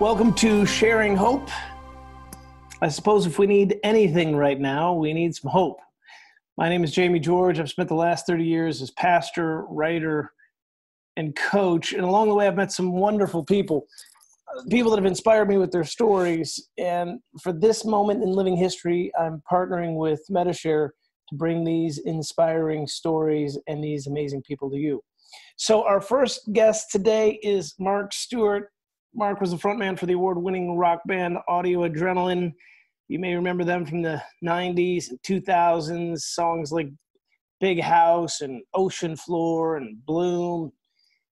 Welcome to Sharing Hope. I suppose if we need anything right now, we need some hope. My name is Jamie George. I've spent the last 30 years as pastor, writer, and coach. And along the way, I've met some wonderful people, people that have inspired me with their stories. And for this moment in living history, I'm partnering with Medi-Share to bring these inspiring stories and these amazing people to you. So, our first guest today is Mark Stuart. Mark was the frontman for the award winning rock band Audio Adrenaline. You may remember them from the 90s and 2000s, songs like Big House and Ocean Floor and Bloom.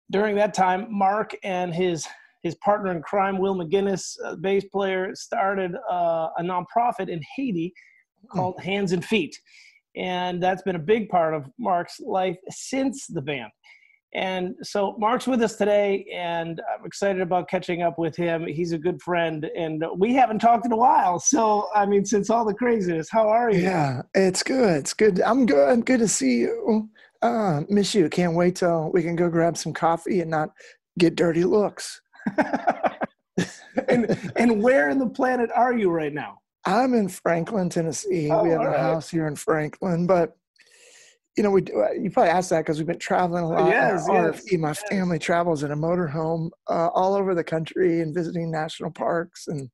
During that time, Mark and his his partner in crime, Will McGinnis, a bass player, started uh, a nonprofit in Haiti called Hands and Feet. And that's been a big part of Mark's life since the band. And so Mark's with us today, and I'm excited about catching up with him. He's a good friend, and we haven't talked in a while. So, I mean, since all the craziness, how are you? Yeah, it's good. It's good. I'm good. I'm good to see you. Uh, miss you. Can't wait till we can go grab some coffee and not get dirty looks. and and where in the planet are you right now? I'm in Franklin, Tennessee. Oh, we have a right. house here in Franklin, but you know, we uh, you probably asked that because we've been traveling a lot. Yes, yes, my yes. family travels in a motorhome uh, all over the country and visiting national parks. And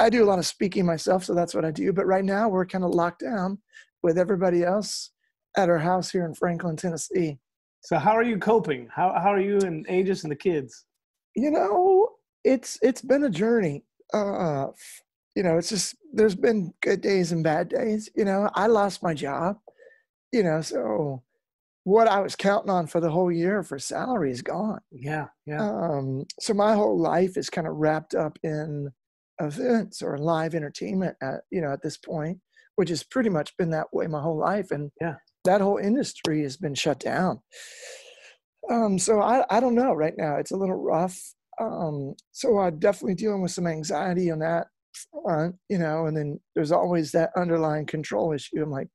I do a lot of speaking myself, so that's what I do. But right now, we're kind of locked down with everybody else at our house here in Franklin, Tennessee. So, how are you coping? How how are you and Aegis and the kids? you know it's it's been a journey uh you know it's just there's been good days and bad days you know i lost my job you know so what i was counting on for the whole year for salary is gone Yeah, yeah. um so my whole life is kind of wrapped up in events or live entertainment at you know at this point which has pretty much been that way my whole life and Yeah. that whole industry has been shut down um so i i don't know right now it's a little rough um so i'm definitely dealing with some anxiety on that front you know and then there's always that underlying control issue i'm like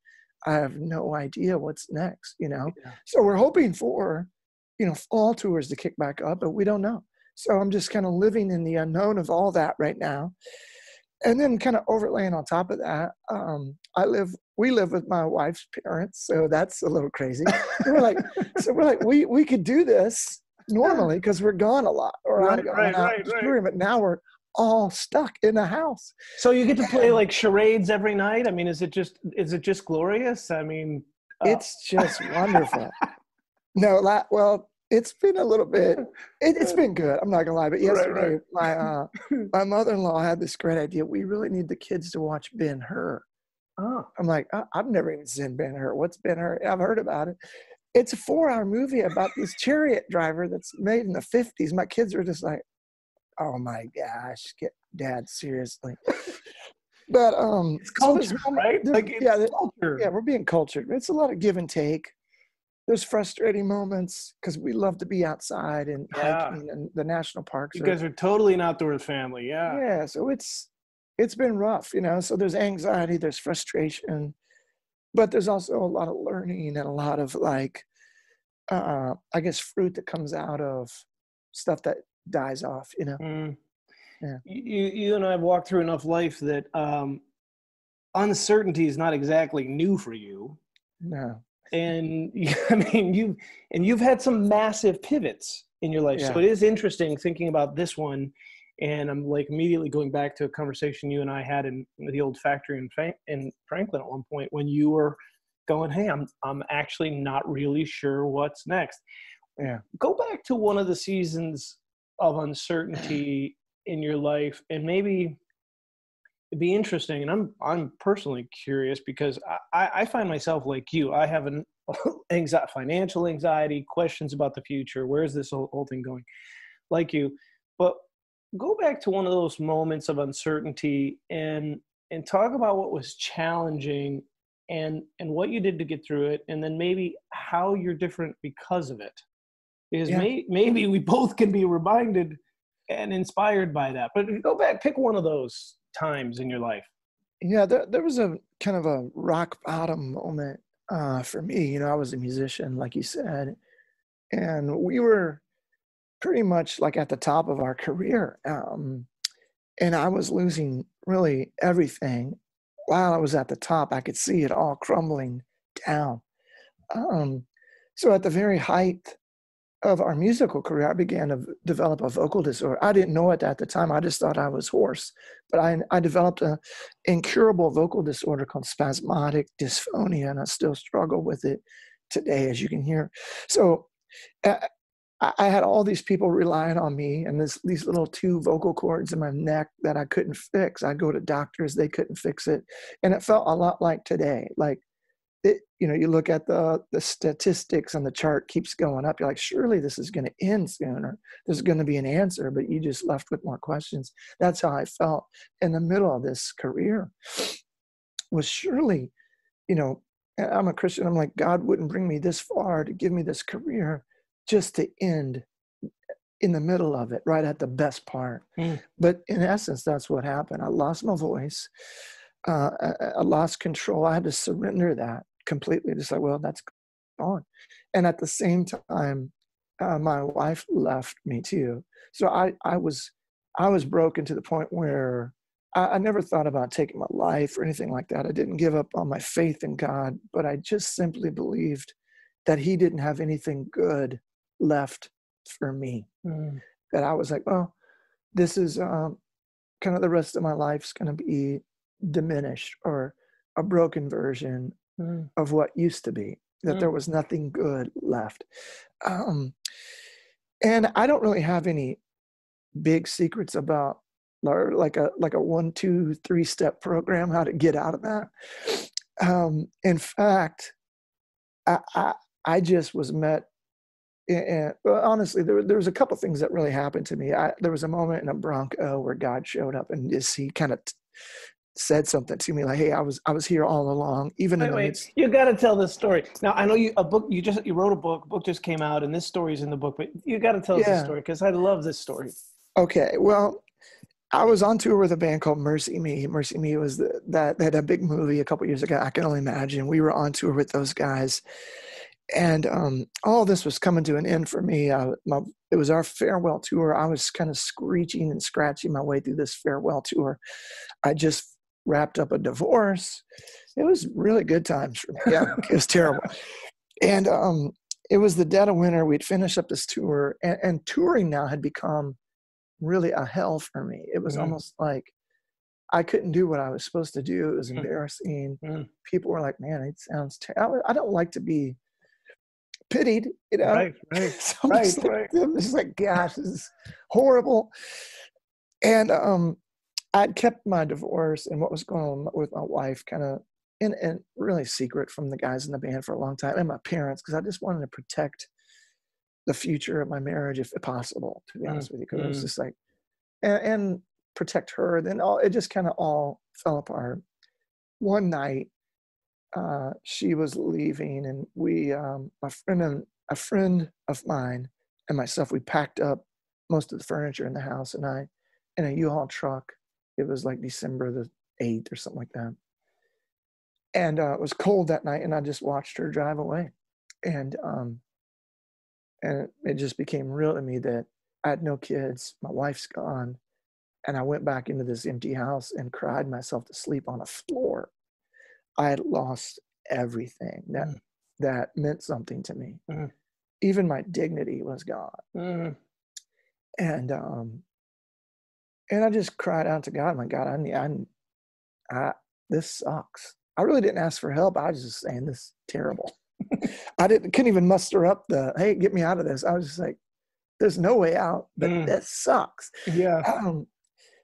i have no idea what's next you know? Yeah. so we're hoping for you know fall tours to kick back up but we don't know. So i'm just kind of living in the unknown of all that right now. And then kind of overlaying on top of that um i live we live with my wife's parents so that's a little crazy. We're like so we're like we we could do this normally because we're gone a lot or I'm Right, gone right, right, right. touring, but now we're all stuck in the house So you get to play like charades every night. I mean, is it just is it just glorious? I mean, uh, it's just wonderful no la- well it's been a little bit it, it's been good i'm not gonna lie but yesterday right. my uh my mother-in-law had this great idea we really need the kids to watch ben hur oh, I'm like, "I- I've never even seen Ben Hur. What's Ben Hur? I've heard about it. It's a four hour movie about this chariot driver that's made in the 50s. My kids are just like, oh my gosh, get dad seriously. But um, it's culture, mom- right? Like, yeah, culture. yeah, we're being cultured. It's a lot of give and take. There's frustrating moments because we love to be outside and Yeah. hiking and the national parks. You are- guys are totally an outdoors family. Yeah. yeah so it's it's been rough you know so there's anxiety there's frustration but there's also a lot of learning and a lot of like uh i guess fruit that comes out of stuff that dies off you know Mm. Yeah. You you and I have walked through enough life that um, uncertainty is not exactly new for you. no and I mean you and you've had some massive pivots in your life. So it is interesting thinking about this one, and I'm like immediately going back to a conversation you and I had in the old factory in in Franklin at one point when you were going, "Hey, I'm I'm actually not really sure what's next." Yeah. Go back to one of the seasons of uncertainty in your life, and maybe it'd be interesting and i'm i'm personally curious because i i find myself like you. I have an anxiety financial anxiety questions about the future where's this whole, whole thing going? Like you. But go back to one of those moments of uncertainty and and talk about what was challenging and and what you did to get through it and then maybe how you're different because of it because Yeah. may, maybe we both can be reminded and inspired by that but go back pick one of those times in your life yeah there, there was a kind of a rock bottom moment uh for me you know i was a musician like you said and we were pretty much like at the top of our career um and I was losing really everything. While I was at the top, I could see it all crumbling down. Um, so at the very height of our musical career, I began to develop a vocal disorder. I didn't know it at the time. I just thought I was hoarse. But I, I developed an incurable vocal disorder called spasmodic dysphonia, and I still struggle with it today, as you can hear. So uh, I had all these people relying on me and this, these little two vocal cords in my neck that I couldn't fix. I'd go to doctors, they couldn't fix it. And it felt a lot like today. Like it, you know, you look at the the statistics on the chart keeps going up. You're like, surely this is going to end sooner. There's going to be an answer, but you just left with more questions. That's how I felt in the middle of this career. Was surely, you know, I'm a Christian. I'm like, God wouldn't bring me this far to give me this career just to end in the middle of it, right at the best part. Mm. But in essence, that's what happened. I lost my voice. Uh, I, I, lost control. I had to surrender that completely just like well that's gone. And at the same time uh, my wife left me too. So i i was i was broken to the point where I, I never thought about taking my life or anything like that. I didn't give up on my faith in god but i just simply believed that he didn't have anything good left for me. Mm. that i was like well this is um, kind of the rest of my life's going to be diminished or a broken version mm. of what used to be, that mm. there was nothing good left. Um, and I don't really have any big secrets about like a like a one two three step program how to get out of that um, in fact I, I, I just was met and well, honestly there, there was a couple things that really happened to me I, there was a moment in a bronco where god showed up and just he kind of said something to me like, "Hey, I was I was here all along." Even wait, wait. you got to tell this story. Now I know you a book. You just you wrote a book. Book just came out, and this story is in the book. But you got to tell us yeah. this story because I love this story. Okay, well, I was on tour with a band called MercyMe. Mercy Me was the, that they had a big movie a couple years ago. I can only imagine. We were on tour with those guys, and um, all this was coming to an end for me. I, my, it was our farewell tour. I was kind of screeching and scratching my way through this farewell tour. I just wrapped up a divorce. It was really good times for me. Yeah, it was terrible. And um, it was the dead of winter. We'd finished up this tour, and, and touring now had become really a hell for me. It was mm. almost like I couldn't do what I was supposed to do. It was mm. embarrassing. Mm. People were like, "Man, it sounds terrible." I don't like to be pitied, you know. Right, right, so right, just like, right. I'm just like, gosh, this is horrible. And um, I'd kept my divorce and what was going on with my wife kind of in and really secret from the guys in the band for a long time and my parents because I just wanted to protect the future of my marriage if possible. To be honest mm, with you, because mm. it was mm. just like and, and protect her. Then all it just kind of all fell apart. One night, uh, she was leaving, and we, um, my friend and a friend of mine and myself, we packed up most of the furniture in the house, and I in a U-Haul truck it was like December the 8th or something like that. And uh, it was cold that night, and I just watched her drive away. And um, and it just became real to me that I had no kids, my wife's gone, and I went back into this empty house and cried myself to sleep on a floor. I had lost everything that mm. that meant something to me. Mm. Even my dignity was gone. Mm. And um, and I just cried out to God, my God, I, I, I, this sucks. I really didn't ask for help. I was just saying this is terrible. I didn't couldn't even muster up the hey, get me out of this. I was just like, there's no way out, but mm. that sucks. Yeah. Um,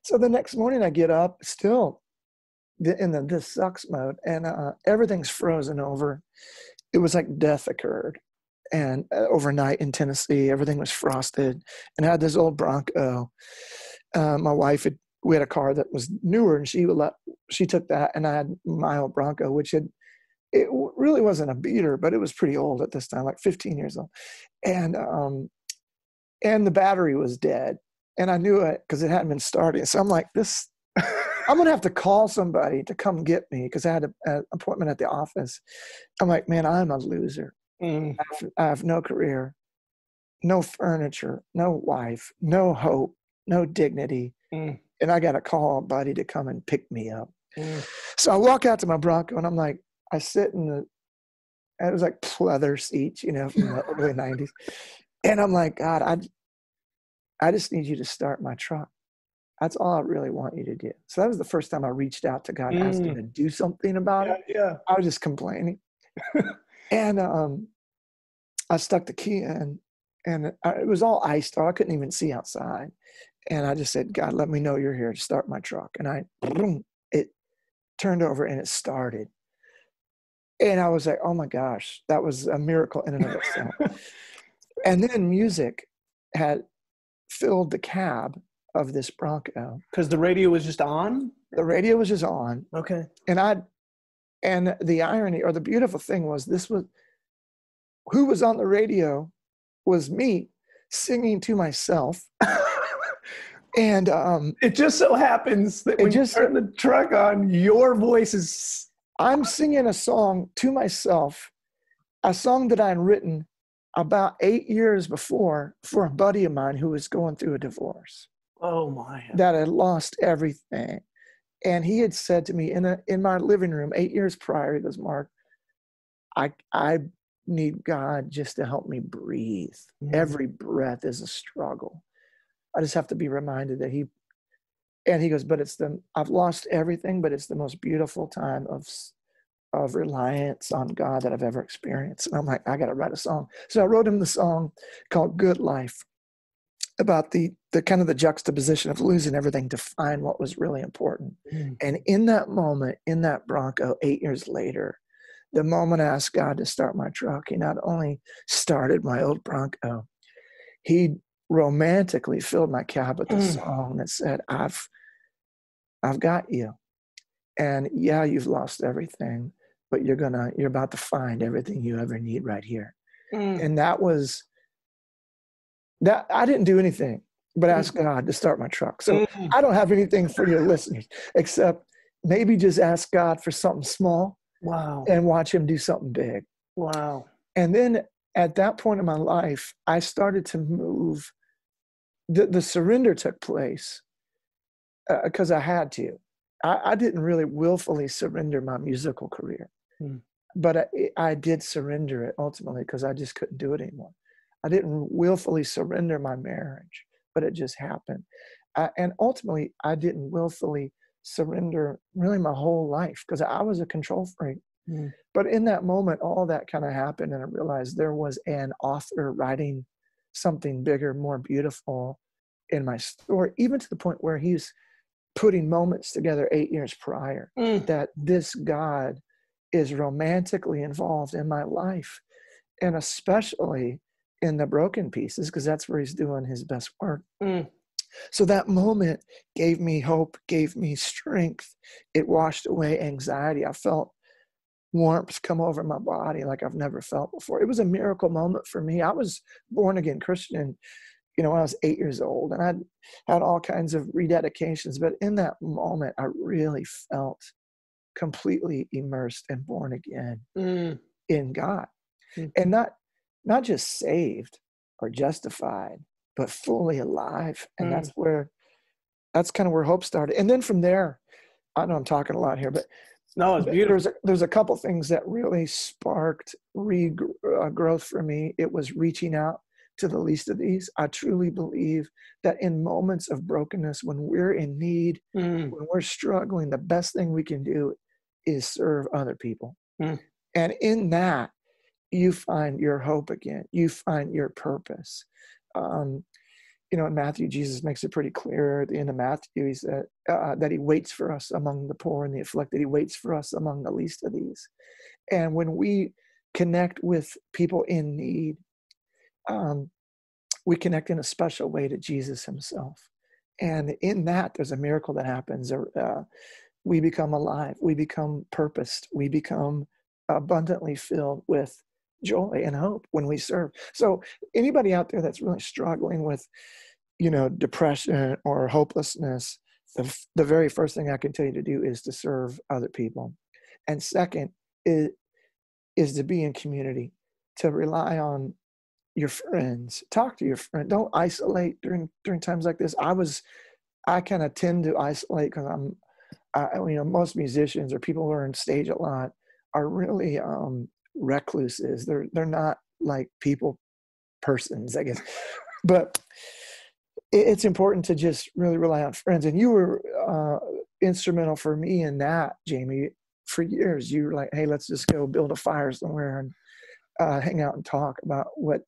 so the next morning I get up still in the this sucks mode and uh, everything's frozen over. It was like death occurred. And uh, overnight in Tennessee, everything was frosted and I had this old Bronco uh, my wife had we had a car that was newer and she let she took that and I had my old Bronco which had it really wasn't a beater but it was pretty old at this time like 15 years old. And um and the battery was dead and I knew it because it hadn't been started. So I'm like this I'm gonna have to call somebody to come get me because I had an appointment at the office. I'm like man I'm a loser. Mm. I, have, I have no career no furniture no wife no hope no dignity. Mm. and I got to call a buddy to come and pick me up. Mm. So I walk out to my Bronco and I'm like, I sit in the, it was like leather seats, you know, from the early 90s. And I'm like, God, I, I just need you to start my truck. That's all I really want you to do. So that was the first time I reached out to God and asked him Mm. to do something about Yeah, it. yeah. I was just complaining. and um, I stuck the key in, and it was all iced out. I couldn't even see outside. And I just said, God, let me know you're here to start my truck. And I, boom, it turned over and it started. And I was like, oh my gosh, that was a miracle in and of itself. and then music had filled the cab of this Bronco. Because the radio was just on. The radio was just on. Okay. and I and the irony or the beautiful thing was this was who was on the radio was me singing to myself and um It just so happens that when just- you turn the truck on, your voice is. i'm singing a song to myself a song that i'd written about eight years before for a buddy of mine who was going through a divorce Oh my. that had lost everything. And he had said to me in a in my living room eight years prior, he goes, Mark, I I need God just to help me breathe. Mhm. Every breath is a struggle. I just have to be reminded that he and he goes, but it's the I've lost everything, but it's the most beautiful time of of reliance on God that I've ever experienced. And I'm like, I gotta write a song. So I wrote him the song called Good Life about the the kind of the juxtaposition of losing everything to find what was really important. Mm. And in that moment, in that Bronco, eight years later, the moment I asked God to start my truck, He not only started my old Bronco, He romantically filled my cab with a Mm. song that said, "I've, I've got you, and yeah, you've lost everything, but you're gonna, you're about to find everything you ever need right here." Mm. And that was that. I didn't do anything but ask God to start my truck. So Mm. I don't have anything for your listeners except maybe just ask God for something small Wow. and watch Him do something big. Wow. And then at that point in my life, I started to move. The, the surrender took place because I had to. I, I didn't really willfully surrender my musical career, Hmm. but I, I did surrender it ultimately because I just couldn't do it anymore. I didn't willfully surrender my marriage, but it just happened. Uh, and ultimately, I didn't willfully surrender really my whole life because I was a control freak. Hmm. But in that moment, all that kind of happened, and I realized there was an author writing something bigger, more beautiful in my story, even to the point where he's putting moments together eight years prior Mm. that this God is romantically involved in my life, and especially in the broken pieces, because that's where he's doing his best work. Mm. So that moment gave me hope, gave me strength. It washed away anxiety. I felt warmth come over my body like I've never felt before. It was a miracle moment for me. I was born again Christian, you know, when I was eight years old, and I had all kinds of rededications. But in that moment, I really felt completely immersed and born again Mm. in God, Mm. and not not just saved or justified, but fully alive. And Mm. that's where that's kind of where hope started. And then from there, I know I'm talking a lot here, but No, it's beautiful. there's a, there's a couple things that really sparked regrowth for me. It was reaching out to the least of these. I truly believe that in moments of brokenness, when we're in need, Mm. when we're struggling, the best thing we can do is serve other people. Mm. And in that, you find your hope again. You find your purpose. Um, you know, in Matthew, Jesus makes it pretty clear at the end of Matthew, he said uh, that he waits for us among the poor and the afflicted. He waits for us among the least of these. And when we connect with people in need, um, we connect in a special way to Jesus himself. And in that, there's a miracle that happens. Uh, we become alive, we become purposed, we become abundantly filled with joy and hope when we serve. So, anybody out there that's really struggling with, you know, depression or hopelessness, the, the very first thing I can tell you to do is to serve other people. And second is, is to be in community, to rely on your friends talk to your friend don't isolate during during times like this i was I kind of tend to isolate because I'm, I, you know, most musicians or people who are on stage a lot are really um, recluses. They're they're not like people persons, I guess. But it's important to just really rely on friends. And you were uh, instrumental for me in that, Jamie. For years, you were like, "Hey, let's just go build a fire somewhere and uh, hang out and talk about what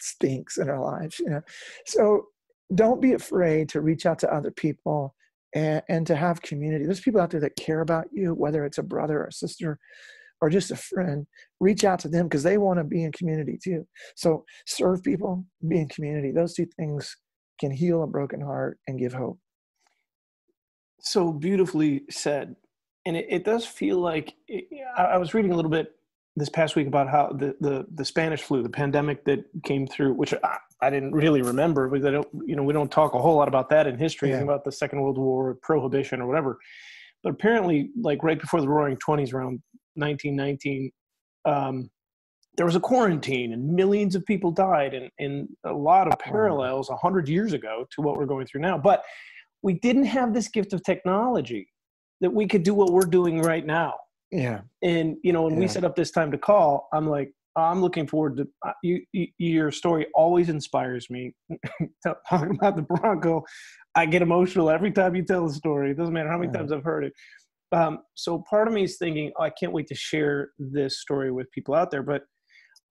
stinks in our lives." You know, so don't be afraid to reach out to other people and, and to have community. There's people out there that care about you, whether it's a brother or a sister or just a friend. Reach out to them because they want to be in community too. So serve people, be in community. Those two things can heal a broken heart and give hope. So beautifully said. And it, it does feel like it, I, I was reading a little bit this past week about how the, the, the Spanish flu, the pandemic that came through, which I, I didn't really remember, I don't, you know, we don't talk a whole lot about that in history, yeah. about the Second World War, prohibition, or whatever. But apparently, like right before the Roaring Twenties, around 1919, um, there was a quarantine, and millions of people died, and, and a lot of parallels a hundred years ago to what we're going through now. But we didn't have this gift of technology that we could do what we're doing right now yeah. And you know, when yeah. we set up this time to call, I'm like, I'm looking forward to uh, you, you. Your story always inspires me. Talking about the Bronco, I get emotional every time you tell the story. It doesn't matter how many yeah. times I've heard it. Um, so part of me is thinking, oh, I can't wait to share this story with people out there. But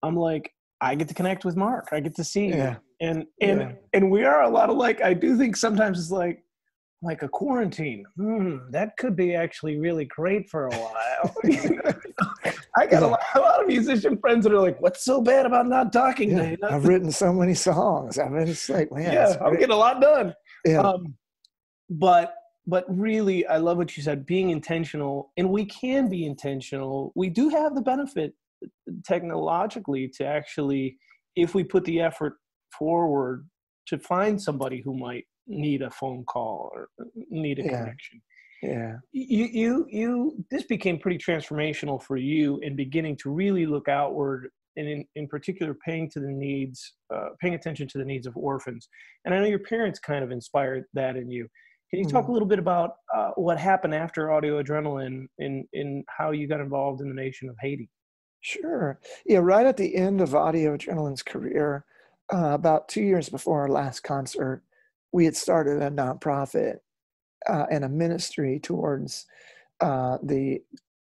I'm like, I get to connect with Mark. I get to see, yeah. and and yeah. and we are a lot of like. I do think sometimes it's like like a quarantine. Hmm, that could be actually really great for a while. I got a lot, a lot, of musician friends that are like, "What's so bad about not talking?" Yeah, I've written so many songs. I mean, it's like, man, yeah, I'm getting a lot done. Yeah. Um, but but really, I love what you said. Being intentional, and we can be intentional. We do have the benefit technologically to actually, if we put the effort forward, to find somebody who might need a phone call or need a yeah. connection. Yeah. You, you, you, this became pretty transformational for you in beginning to really look outward and in, in particular paying to the needs, uh, paying attention to the needs of orphans. And I know your parents kind of inspired that in you. Can you talk mm-hmm. a little bit about uh, what happened after Audio Adrenaline in, in how you got involved in the nation of Haiti? Sure. Yeah, right at the end of Audio Adrenaline's career, uh, about two years before our last concert, we had started a nonprofit uh, and a ministry towards uh, the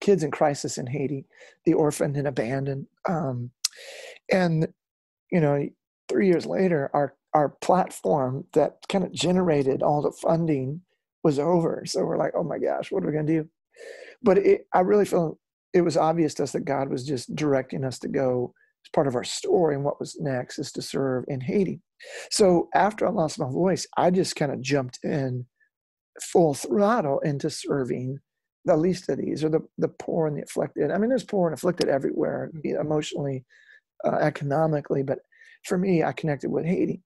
kids in crisis in Haiti, the orphaned and abandoned. Um, and you know, three years later, our our platform that kind of generated all the funding was over. So we're like, oh my gosh, what are we going to do? But it, I really feel it was obvious to us that God was just directing us to go as part of our story. And what was next is to serve in Haiti. So after I lost my voice, I just kind of jumped in full throttle into serving the least of these or the, the poor and the afflicted. I mean, there's poor and afflicted everywhere, mm-hmm. emotionally, uh, economically. But for me, I connected with Haiti.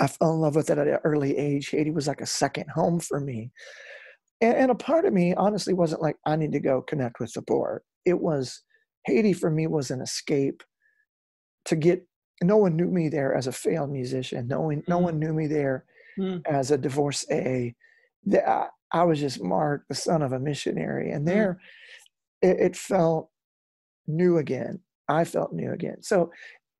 I fell in love with it at an early age. Haiti was like a second home for me. And, and a part of me, honestly, wasn't like, I need to go connect with the poor. It was, Haiti for me was an escape to get no one knew me there as a failed musician. No one, mm. no one knew me there mm. as a divorcee. I, I was just Mark, the son of a missionary, and mm. there mm. it, it, felt new again. I felt new again. So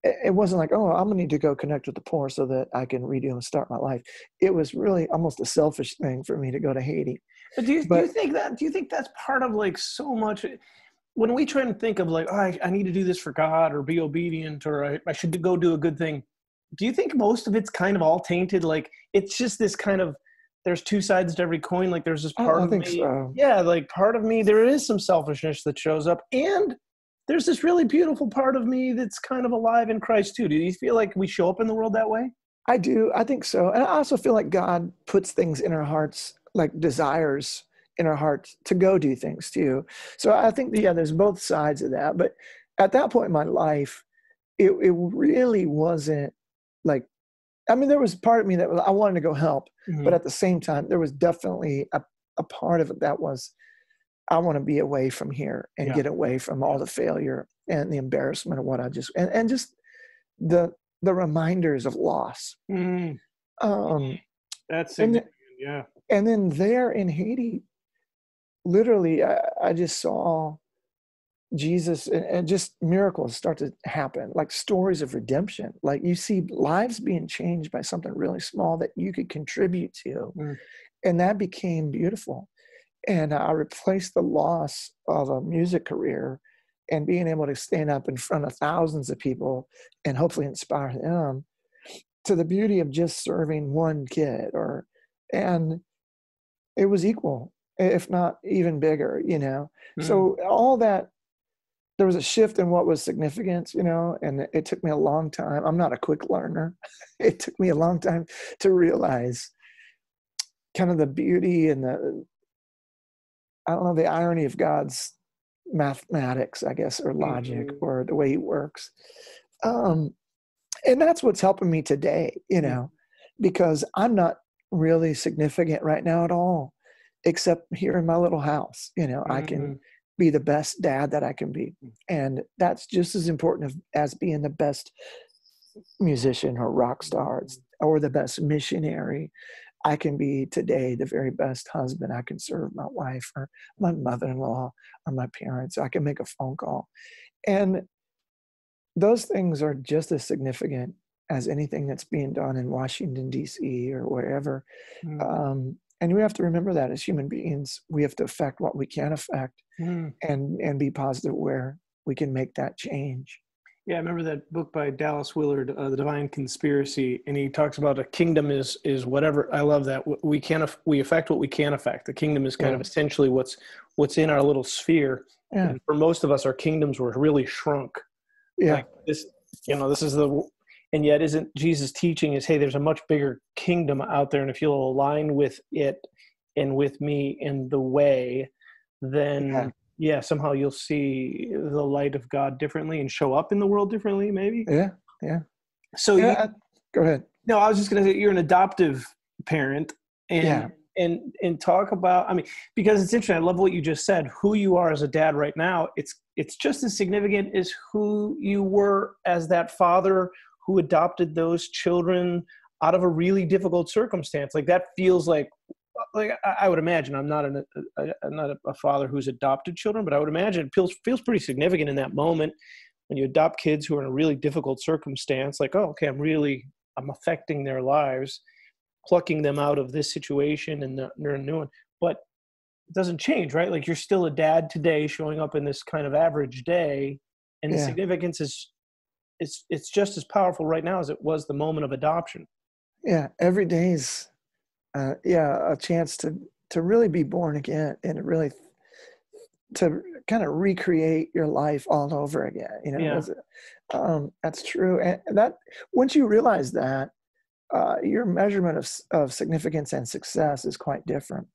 it, wasn't like, oh, I'm gonna need to go connect with the poor so that I can redo and start my life. It was really almost a selfish thing for me to go to Haiti. But do you, but, do you think that? Do you think that's part of like so much? when we try and think of like, oh, I, I, need to do this for God or be obedient or I, I should go do a good thing, do you think most of it's kind of all tainted? Like it's just this kind of there's two sides to every coin. Like there's this part of me, so. yeah, like part of me there is some selfishness that shows up, and there's this really beautiful part of me that's kind of alive in Christ too. Do you feel like we show up in the world that way? I do. I think so, and I also feel like God puts things in our hearts, like desires in our hearts to go do things too. So I think yeah, there's both sides of that. But at that point in my life, it it really wasn't like I mean, there was part of me that was, I wanted to go help, mm-hmm. but at the same time, there was definitely a, a part of it that was I want to be away from here and yeah. get away from all the failure and the embarrassment of what I just and, and just the the reminders of loss. Mm. Um, That's and, Yeah. And then there in Haiti, literally, I, I just saw Jesus and, and just miracles start to happen, like stories of redemption. Like you see lives being changed by something really small that you could contribute to. Mm. And that became beautiful. And I replaced the loss of a music career and being able to stand up in front of thousands of people and hopefully inspire them to the beauty of just serving one kid or and it was equal if not even bigger you know? Mm. so all that there was a shift in what was significance you know and it took me a long time. I'm not a quick learner. It took me a long time to realize kind of the beauty and the i don't know the irony of god's mathematics i guess or logic Mhm. or the way he works. Um and that's what's helping me today you know because i'm not really significant right now at all except here in my little house you know i can Mhm. be the best dad that i can be. And that's just as important as being the best musician or rock star or the best missionary i can be today the very best husband i can serve my wife or my mother-in-law or my parents i can make a phone call and those things are just as significant as anything that's being done in washington d.c or wherever Mm. um, and we have to remember that as human beings we have to affect what we can affect Mm. and and be positive where we can make that change Yeah, I remember that book by Dallas Willard, uh, "The Divine Conspiracy," and he talks about a kingdom is is whatever. I love that we can we affect what we can affect. The kingdom is kind Yeah. of essentially what's what's in our little sphere. yeah And for most of us, our kingdoms were really shrunk. yeah Like this, you know, this is the, and yet isn't Jesus' teaching is, hey, there's a much bigger kingdom out there, and if you'll align with it and with me in the way, then Yeah. Yeah, somehow you'll see the light of God differently and show up in the world differently, maybe. yeah yeah, So you, yeah I- go ahead no, I was just gonna say you're an adoptive parent, and Yeah. and and talk about. I mean, because it's interesting. I love what you just said. Who you are as a dad right now, it's it's just as significant as who you were as that father who adopted those children out of a really difficult circumstance. Like that feels like. Like I would imagine, I'm not an, a, I'm not a father who's adopted children, but I would imagine it feels feels pretty significant in that moment when you adopt kids who are in a really difficult circumstance. Like, oh, okay, I'm really I'm affecting their lives, plucking them out of this situation and the- they're a new one. But it doesn't change, right? Like you're still a dad today, showing up in this kind of average day, and the Yeah. significance is it's it's just as powerful right now as it was the moment of adoption. yeah every day's uh, yeah a chance to to really be born again and really to kind of recreate your life all over again you know Yeah. that's, um, that's true and that once you realize that uh, your measurement of, of significance and success is quite different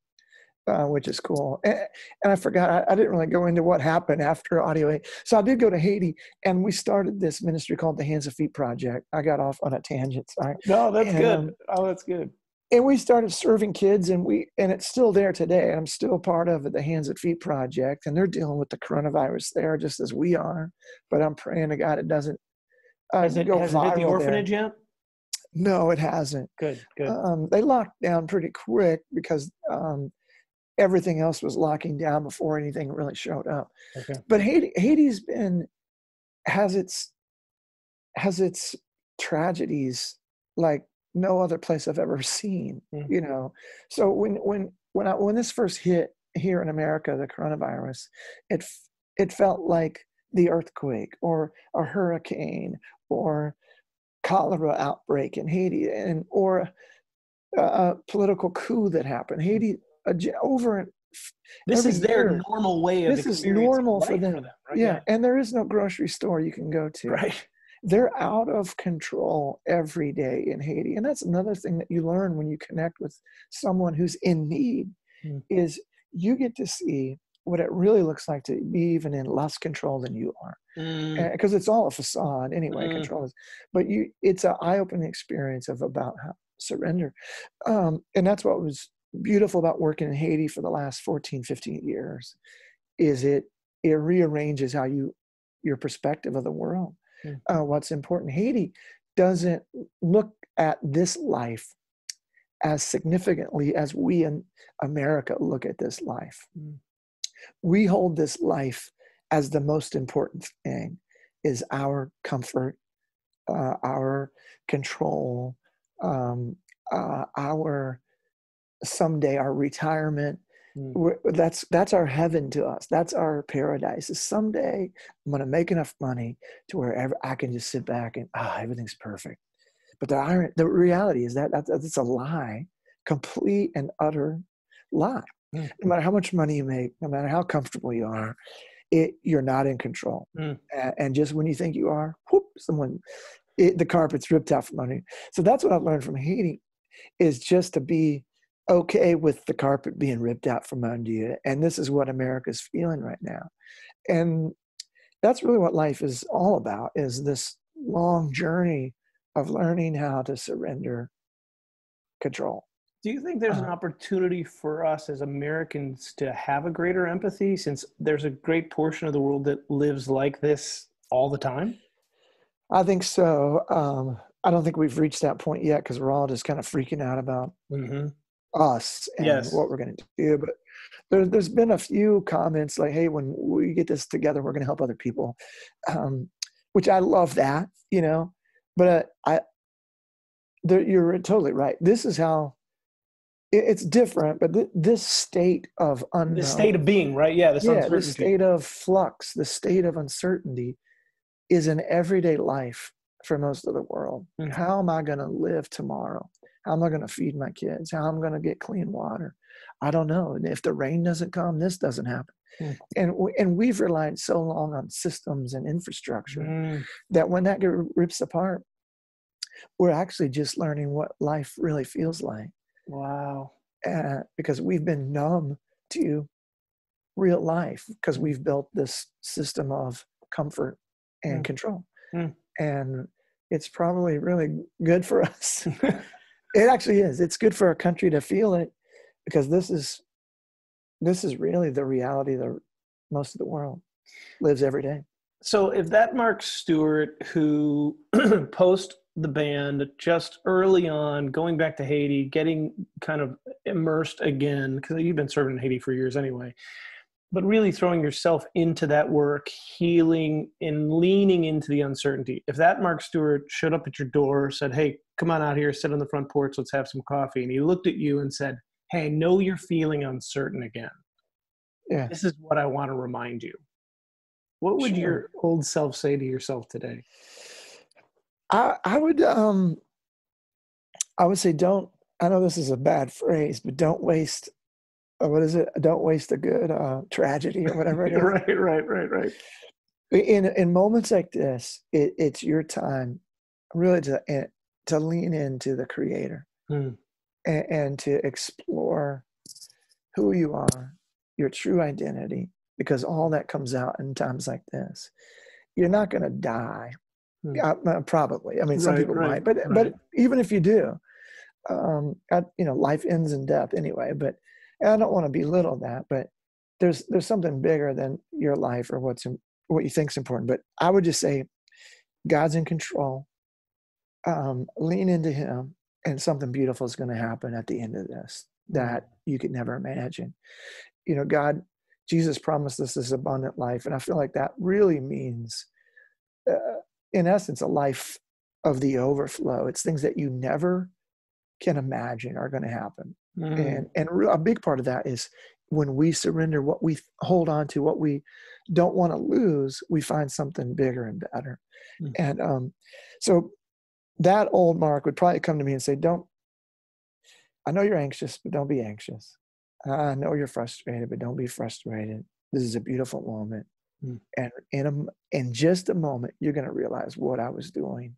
uh, which is cool and, and i forgot I, I didn't really go into what happened after audio Aid. so i did go to haiti and we started this ministry called the hands of feet project i got off on a tangent sorry No, that's And, good. um, oh, that's good. And we started serving kids and we and it's still there today i'm still part of it, the hands and feet project and they're dealing with the coronavirus there just as we are but i'm praying to god it doesn't uh, Has it go has it hit the viral there. orphanage yet? no it hasn't Good, good. um, they locked down pretty quick because um, everything else was locking down before anything really showed up okay. but haiti haiti's been has its has its tragedies like no other place i've ever seen Mm. you know so when when when I, when this first hit here in america the coronavirus it it felt like the earthquake or a hurricane or cholera outbreak in haiti and or a, a political coup that happened haiti a, over This is their year, normal way of this is normal for life them. right? yeah, and there is no grocery store you can go to. Right. They're out of control every day in Haiti, and that's another thing that you learn when you connect with someone who's in need. Mm. Is you get to see what it really looks like to be even in less control than you are, Mm, because it's all a facade anyway. Mm. Control is, but you, it's an eye-opening experience of about how surrender, um, and that's what was beautiful about working in Haiti for the last 14, 15 years. Is it it rearranges how you your perspective of the world Mm. Uh, what's important haiti doesn't look at this life as significantly as we in America look at this life. Mm. We hold this life as the most important thing is our comfort, uh, our control, um, uh, our someday our retirement. Mm. That's that's our heaven to us. That's our paradise. Is someday I'm going to make enough money to where I can just sit back and ah, everything's perfect. But the iron, the reality is that that's, that's a lie, complete and utter lie. Mm. No matter how much money you make, no matter how comfortable you are, it you're not in control. Mm. And, and just when you think you are, whoop, someone, it, the carpet's ripped out from under you. So that's what I've learned from Haiti, is just to be okay with the carpet being ripped out from under you. And this is what America's feeling right now. And that's really what life is all about is this long journey of learning how to surrender control. Do you think there's an Uh, opportunity for us as Americans to have a greater empathy since there's a great portion of the world that lives like this all the time? I think so. Um, I don't think we've reached that point yet because we're all just kind of freaking out about Mm-hmm. Us and Yes. what we're going to do. But there, there's been a few comments like, "Hey, when we get this together, we're going to help other people," um, which I love that, you know. But uh, I, there, you're totally right. This is how it, it's different. But th- this state of unknown, The state of being, right? Yeah, this yeah, the state of flux, the state of uncertainty, is an everyday life for most of the world. Mhm. How am I going to live tomorrow? How am I going to feed my kids? How am I going to get clean water? I don't know. And if the rain doesn't come, this doesn't happen. Mm. And we, and we've relied so long on systems and infrastructure Mm, that when that rips apart, we're actually just learning what life really feels like wow. uh, because we've been numb to real life because we've built this system of comfort and Mm. control. Mm. And it's probably really good for us. it actually is. It's good for our country to feel it because this is this is really the reality that most of the world lives every day. So if that Mark Stuart who post the band just early on, going back to Haiti, getting kind of immersed again, because you've been serving in Haiti for years anyway, but really throwing yourself into that work, healing and leaning into the uncertainty. If that Mark Stuart showed up at your door, said, Hey, come on out here, sit on the front porch, let's have some coffee, and he looked at you and said, Hey, I know you're feeling uncertain again. Yeah. This is what I want to remind you. What would Sure. your old self say to yourself today? I I would um I would say don't I know this is a bad phrase, but don't waste what is it? Don't waste a good uh, tragedy or whatever it is. right, right, right, right. in in moments like this, it, it's your time really to eh, to lean into the creator Hmm. and, and to explore who you are, your true identity, because all that comes out in times like this. You're not going to die, Hmm. Uh, uh, probably. I mean, some Right, people right, might, but right. but even if you do, um, I, you know, life ends in death anyway. But I don't want to belittle that, but there's there's something bigger than your life or what's in, what you think's important. But I would just say, God's in control. Um, lean into Him, and something beautiful is going to happen at the end of this that you could never imagine. You know, God, Jesus promised us this abundant life, and I feel like that really means, uh, in essence, a life of the overflow. It's things that you never can imagine are going to happen Mm. and and a big part of that is when we surrender what we hold on to what we don't want to lose we find something bigger and better Mm. and um so that old mark would probably come to me and say don't i know you're anxious but don't be anxious i know you're frustrated but don't be frustrated this is a beautiful moment Mm. and in a in just a moment you're going to realize what i was doing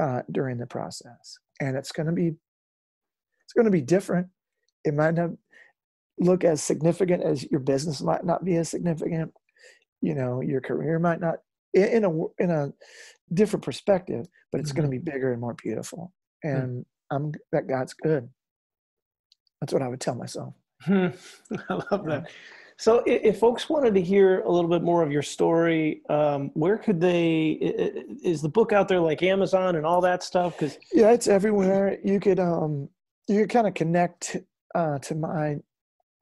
uh, during the process and it's going to be it's going to be different. It might not look as significant as your business might not be as significant. You know, your career might not in, in a in a different perspective, but it's going to be bigger and more beautiful. And I'm that God's good. That's what I would tell myself. Hmm. I love that. So, if folks wanted to hear a little bit more of your story, um, where could they? Is the book out there like Amazon and all that stuff? Because Yeah, it's everywhere. You could um you kind of connect uh, to my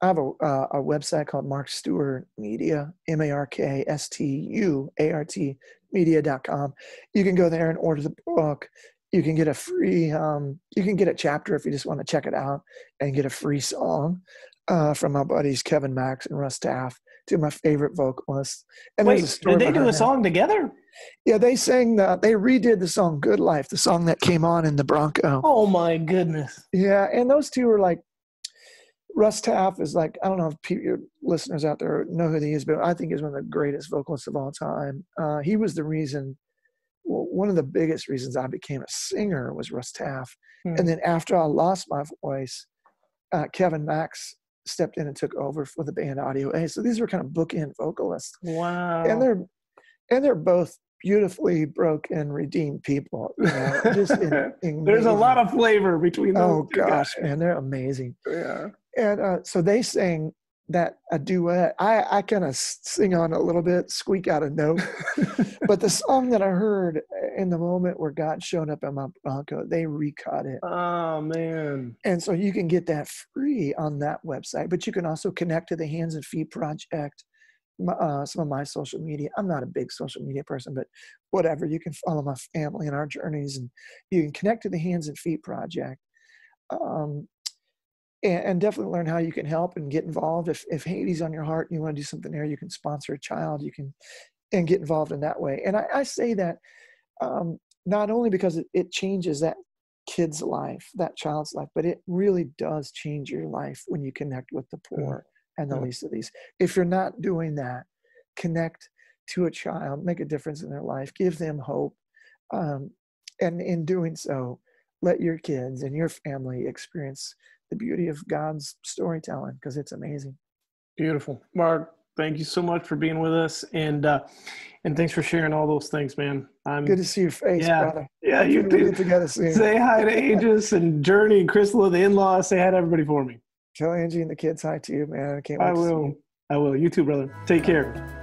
I have a, uh, a website called Mark Stuart Media, M A R K S T U A R T media.com. You can go there and order the book. You can get a free, um, you can get a chapter if you just want to check it out and get a free song uh, from my buddies Kevin Max and Russ Taff, two of my favorite vocalists. And Wait, did they do a song that. together? Yeah, they sang, the, they redid the song Good Life, the song that came on in the Bronco. Oh my goodness. Yeah, and those two were like Russ Taff is like I don't know if people, listeners out there know who he is, but I think he's one of the greatest vocalists of all time. Uh, he was the reason, well, one of the biggest reasons I became a singer was Russ Taff. Hmm. And then after I lost my voice, uh, Kevin Max stepped in and took over for the band Audio A. So these were kind of bookend vocalists. Wow. And they're and they're both beautifully broken, redeemed people. You know, in, in There's a lot of flavor between. Them. Oh gosh, guys. man, they're amazing. Yeah and uh, so they sang that a duet. I, I kind of sing on a little bit, squeak out a note. but the song that I heard in the moment where God showed up in my Bronco, they recut it. Oh man! And so you can get that free on that website. But you can also connect to the Hands and Feet Project. Uh, some of my social media. I'm not a big social media person, but whatever. You can follow my family and our journeys, and you can connect to the Hands and Feet Project. Um, and, and, definitely learn how you can help and get involved. If, if Haiti's on your heart and you want to do something there, you can sponsor a child, you can, and get involved in that way. And I, I say that um, not only because it, it changes that kid's life, that child's life, but it really does change your life when you connect with the poor and the least of these. If you're not doing that, connect to a child, make a difference in their life, give them hope. Um, and in doing so, let your kids and your family experience the beauty of God's storytelling because it's amazing. Beautiful, Mark. Thank you so much for being with us, and uh, and thanks for sharing all those things, man. I'm good to see your face, yeah, brother. Yeah, you. Get together soon. Say hi to Aegis and Journey and Crystal, the in-laws. Say hi to everybody for me. Tell Angie and the kids hi to you, man. I can't. I will. I will. You too, brother. Take care.